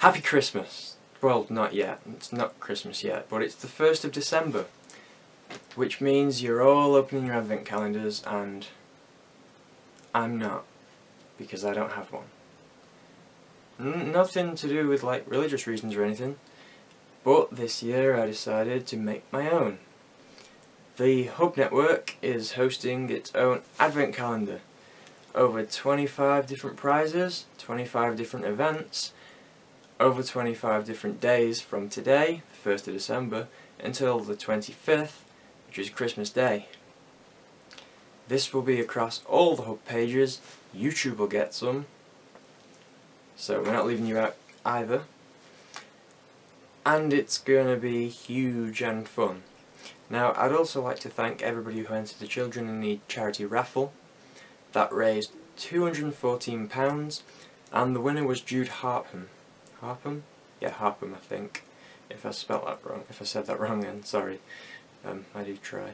Happy Christmas! Well, not yet. It's not Christmas yet, but it's the 1st of December. Which means you're all opening your advent calendars and I'm not. Because I don't have one. N nothing to do with like religious reasons or anything. But this year I decided to make my own. The Hub Network is hosting its own advent calendar. Over 25 different prizes, 25 different events, over 25 different days from today, the 1st of December, until the 25th, which is Christmas Day. This will be across all the hub pages, YouTube will get some, so we're not leaving you out either. And it's going to be huge and fun. Now, I'd also like to thank everybody who entered the Children in Need charity raffle. That raised £214, and the winner was Jude Harpham. Harpham? Yeah, Harpham, I think. If I spelt that wrong, if I said that wrong then, sorry. Um, I do try.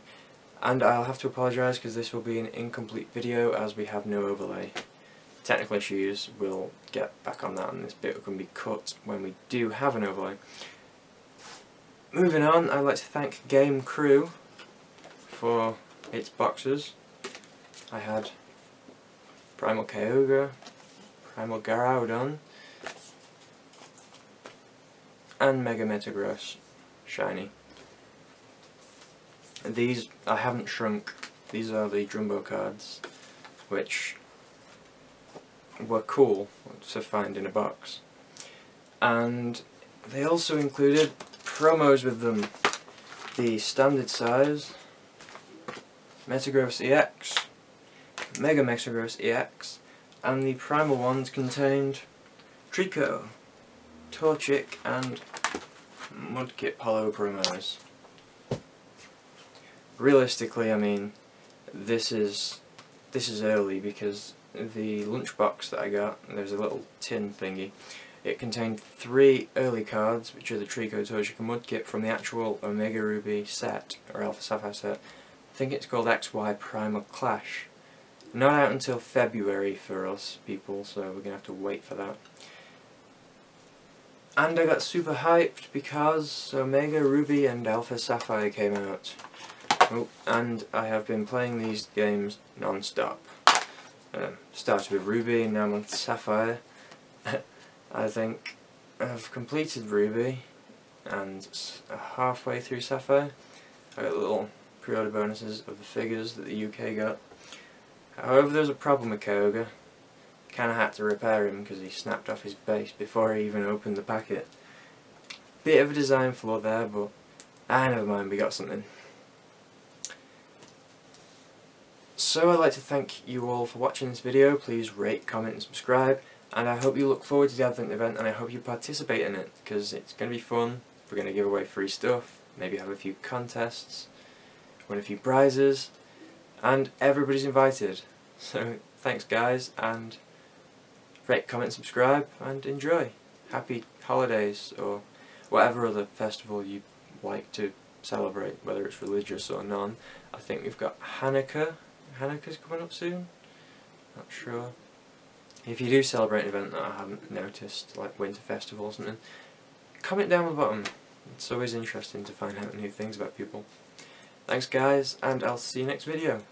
And I'll have to apologise because this will be an incomplete video as we have no overlay. Technical issues, we'll get back on that and this bit can be cut when we do have an overlay. Moving on, I'd like to thank Game Crew for its boxes. I had Primal Kyogre, Primal Groudon, and Mega Metagross Shiny. These I haven't shrunk. These are the Jumbo cards, which were cool to find in a box. And they also included promos with them. The standard size, Metagross EX, Mega Metagross EX, and the primal ones contained Treecko, Torchic and Mudkip Holo promos. Realistically, I mean, this is this is early because the lunchbox that I got, there's a little tin thingy, it contained three early cards, which are the Treecko, Torchic and Mudkip from the actual Omega Ruby set, or Alpha Sapphire set. I think it's called XY Primal Clash. Not out until February for us people, so we're going to have to wait for that. And I got super hyped because Omega Ruby and Alpha Sapphire came out. Oh, and I have been playing these games non-stop. Um, started with Ruby now I'm on Sapphire. I think I've completed Ruby and halfway through Sapphire. I got little pre-order bonuses of the figures that the UK got. However, there's a problem with Kyogre kind of had to repair him because he snapped off his base before he even opened the packet. Bit of a design flaw there, but ah, never mind, we got something. So I'd like to thank you all for watching this video. Please rate, comment and subscribe. And I hope you look forward to the Advent event and I hope you participate in it because it's going to be fun. We're going to give away free stuff, maybe have a few contests, win a few prizes, and everybody's invited. So thanks guys and rate, comment, subscribe, and enjoy. Happy holidays, or whatever other festival you like to celebrate, whether it's religious or non. I think we've got Hanukkah. Hanukkah's coming up soon? Not sure. If you do celebrate an event that I haven't noticed, like Winter Festival or something, comment down the bottom. It's always interesting to find out new things about people. Thanks guys, and I'll see you next video.